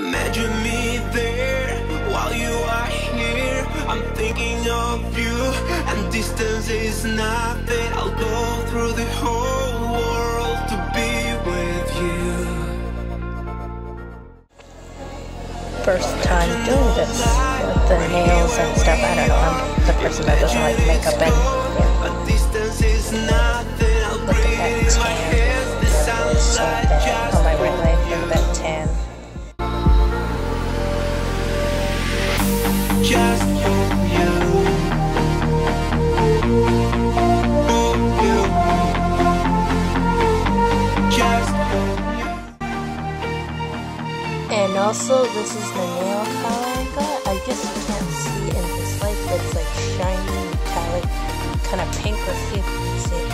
Imagine me there while you are here. I'm thinking of you, and distance is nothing. I'll go through the whole world to be with you. First time doing this with the nails and stuff. I don't know. I'm the person that doesn't like makeup and this is the nail color I got. I just can't see in this light, but it's like shiny, metallic, kind of pink. Let's see if you can see it.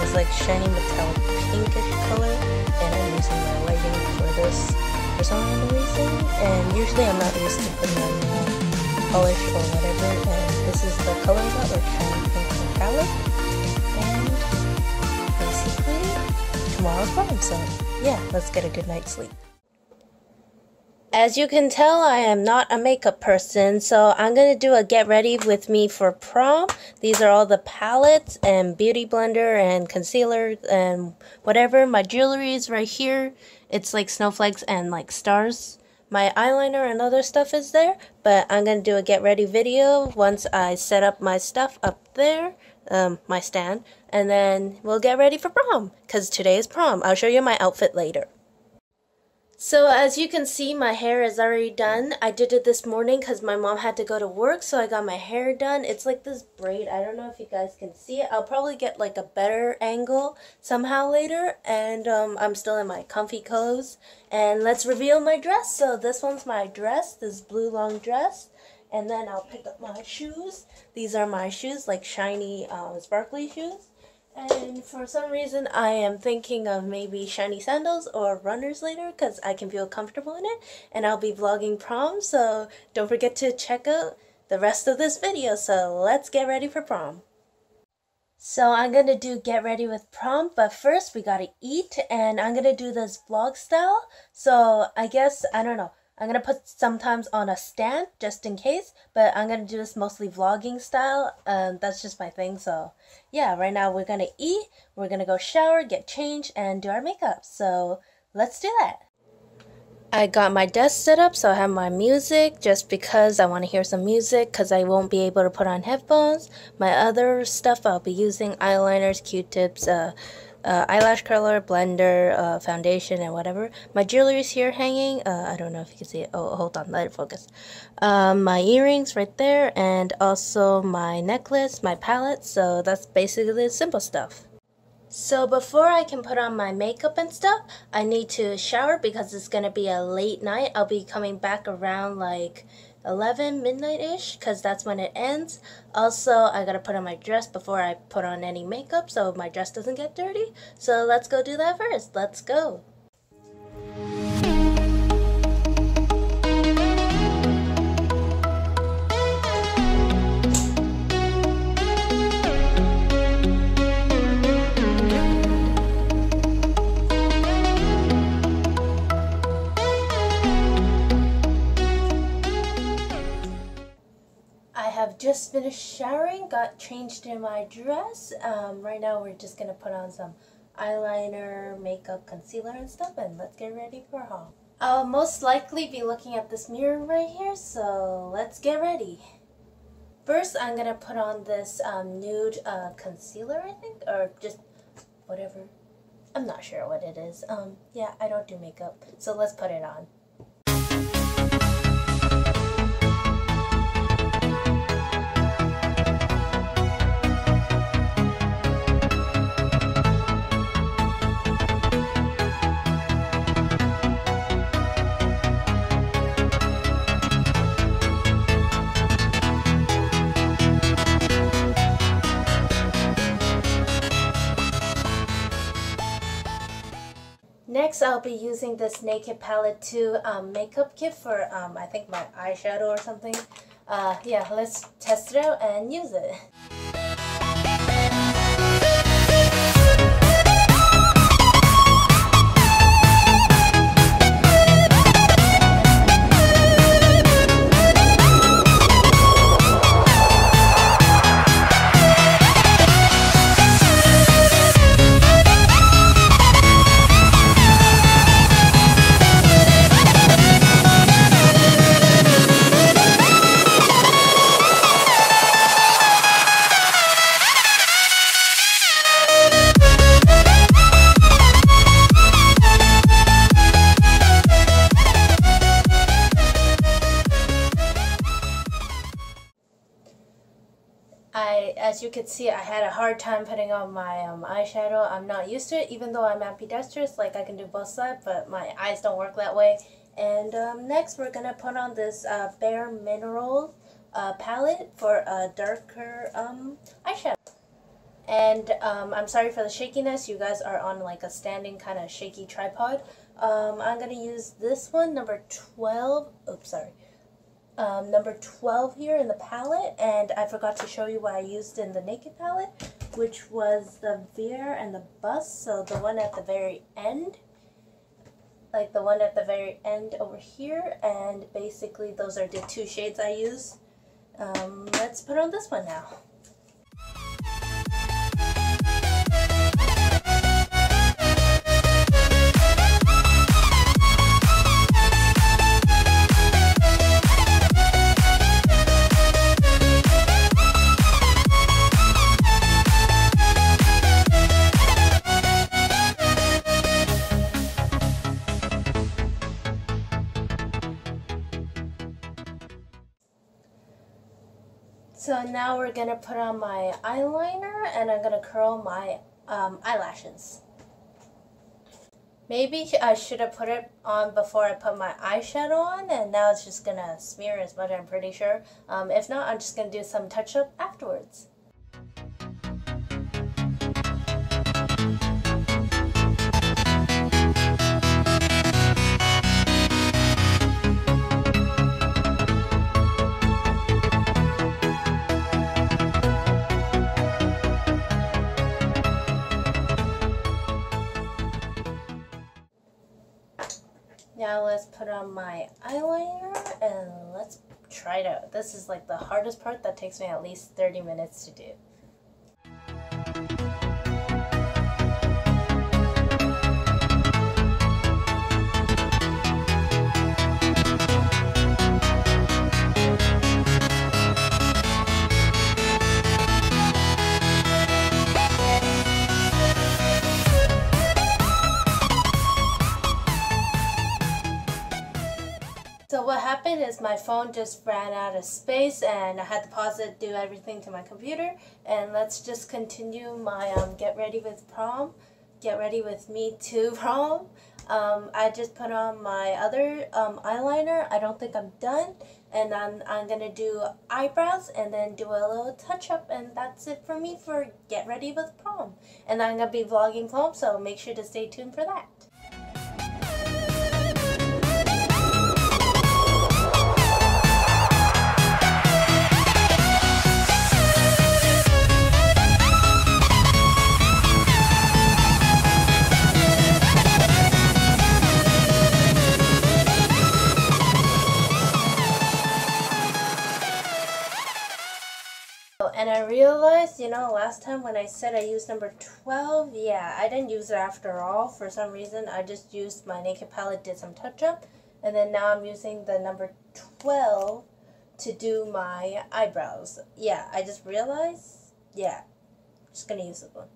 It's like shiny, metallic, pinkish color, and I'm using my lighting for this for some reason. And usually, I'm not used to putting on nail polish or whatever. And this is the color I got, like shiny pink metallic. And basically, tomorrow's prom, so yeah, let's get a good night's sleep. As you can tell, I am not a makeup person, so I'm gonna do a get ready with me for prom. These are all the palettes and beauty blender and concealer and whatever. My jewelry is right here. It's like snowflakes and like stars. My eyeliner and other stuff is there, but I'm gonna do a get ready video once I set up my stuff up there, um, my stand, and then we'll get ready for prom. Cause today is prom. I'll show you my outfit later. So as you can see, my hair is already done. I did it this morning because my mom had to go to work, so I got my hair done. It's like this braid. I don't know if you guys can see it. I'll probably get like a better angle somehow later. And um, I'm still in my comfy clothes. And let's reveal my dress. So this one's my dress, this blue long dress. And then I'll pick up my shoes. These are my shoes, like shiny, um, sparkly shoes. And for some reason, I am thinking of maybe shiny sandals or runners later because I can feel comfortable in it. And I'll be vlogging prom, so don't forget to check out the rest of this video. So let's get ready for prom. So I'm gonna do get ready with prom, but first we gotta eat, and I'm gonna do this vlog style. So I guess I don't know. I'm gonna put sometimes on a stand just in case, but I'm gonna do this mostly vlogging style. Um, that's just my thing. So yeah, right now we're gonna eat, we're gonna go shower, get changed, and do our makeup. So let's do that. I got my desk set up so I have my music just because I want to hear some music because I won't be able to put on headphones. My other stuff I'll be using eyeliners, q-tips, uh, uh, eyelash curler, blender, uh, foundation, and whatever. My jewelry is here hanging. Uh, I don't know if you can see it. Oh, hold on, let it focus. Um, my earrings right there, and also my necklace, my palette. So that's basically simple stuff. So before I can put on my makeup and stuff, I need to shower because it's gonna be a late night. I'll be coming back around like 11 midnight ish because that's when it ends. Also, I gotta put on my dress before I put on any makeup so my dress doesn't get dirty. So let's go do that first. Let's go. Finished showering, got changed in my dress. Um, right now, we're just gonna put on some eyeliner, makeup, concealer, and stuff, and let's get ready for home. I'll most likely be looking at this mirror right here, so let's get ready. First, I'm gonna put on this um, nude uh, concealer, I think, or just whatever. I'm not sure what it is. Um, yeah, I don't do makeup, so let's put it on. I'll be using this Naked Palette 2 um, makeup kit for, um, I think, my eyeshadow or something. Uh, yeah, let's test it out and use it. You could see, I had a hard time putting on my um, eyeshadow. I'm not used to it, even though I'm ambidextrous, like I can do both sides, but my eyes don't work that way. And um, next, we're gonna put on this uh, Bare Mineral uh, palette for a darker um, eyeshadow. And um, I'm sorry for the shakiness. You guys are on like a standing kind of shaky tripod. Um, I'm going to use this one, number 12. Oops, sorry. Um, number 12 here in the palette. And I forgot to show you what I used in the Naked palette, which was the Verve and the Bust. So the one at the very end. Like the one at the very end over here. And basically those are the two shades I use. Um, let's put on this one now. So now we're going to put on my eyeliner and I'm going to curl my um, eyelashes. Maybe I should have put it on before I put my eyeshadow on and now it's just going to smear as much I'm pretty sure. Um, if not, I'm just going to do some touch up afterwards. On my eyeliner and let's try it out. This is like the hardest part that takes me at least 30 minutes to do. What happened is my phone just ran out of space and I had to pause it, do everything to my computer. And let's just continue my um, get ready with prom, get ready with me to prom. Um, I just put on my other um, eyeliner. I don't think I'm done. And I'm, I'm going to do eyebrows and then do a little touch up. And that's it for me for get ready with prom. And I'm going to be vlogging prom, so make sure to stay tuned for that. Realized, you know, last time when I said I used number 12, yeah, I didn't use it after all. For some reason, I just used my Naked palette, did some touch-up, and then now I'm using the number 12 to do my eyebrows. Yeah, I just realized, yeah, just gonna use this one.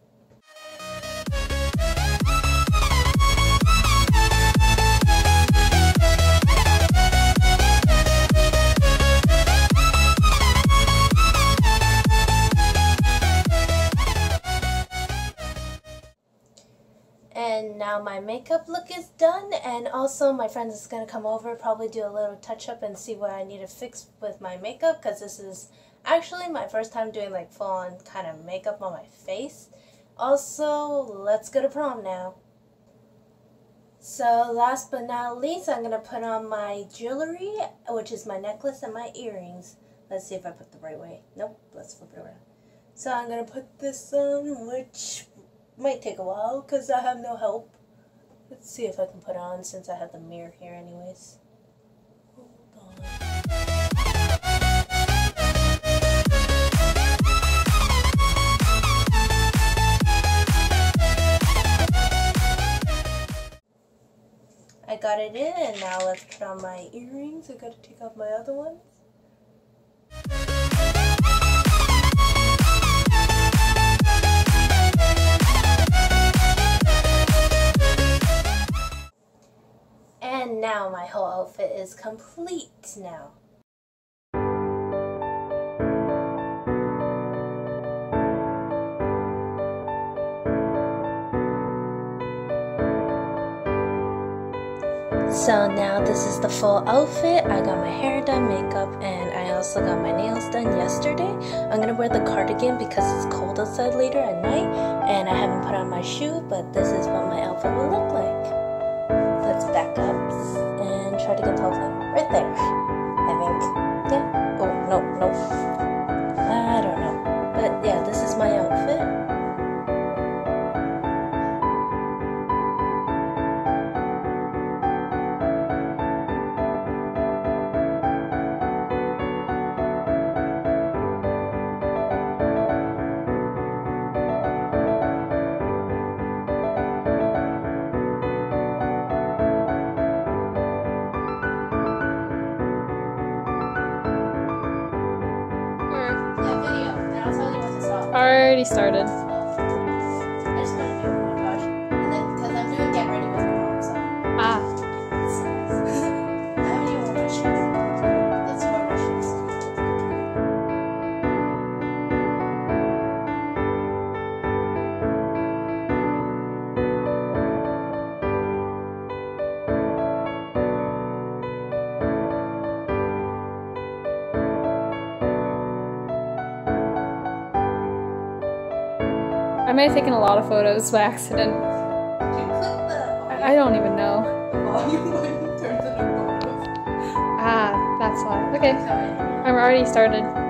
Now my makeup look is done and also my friend is going to come over probably do a little touch up and see what I need to fix with my makeup because this is actually my first time doing like full on kind of makeup on my face. Also, let's go to prom now. So last but not least, I'm going to put on my jewelry, which is my necklace and my earrings. Let's see if I put the right way. Nope, let's flip it around. So I'm going to put this on, which might take a while because I have no help. Let's see if I can put on since I have the mirror here anyways. I got it in and now let's put on my earrings. I gotta take off my other ones. complete now. So now this is the full outfit. I got my hair done, makeup, and I also got my nails done yesterday. I'm gonna wear the cardigan because it's cold outside later at night and I haven't put on my shoe, but this is what my outfit will look like. started. I may have taken a lot of photos by accident. I, I don't even know. ah, that's why. Okay. I'm already started.